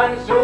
Mansoor.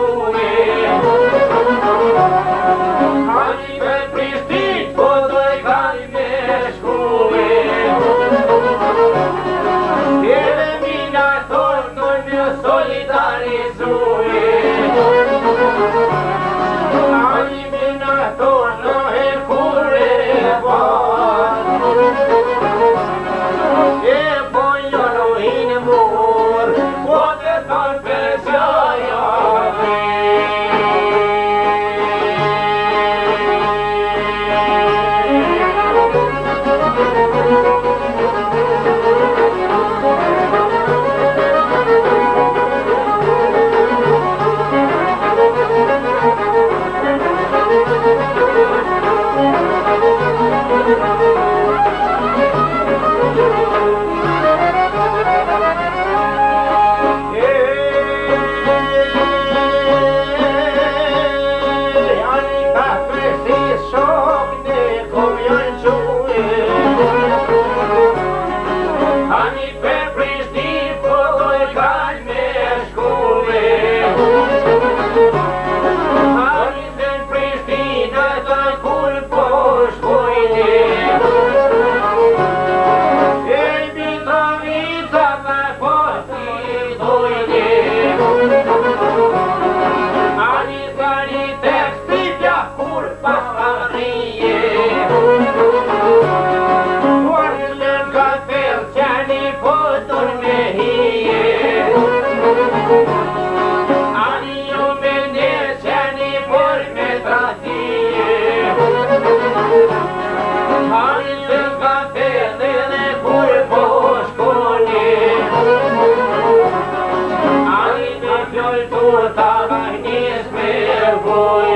Boy.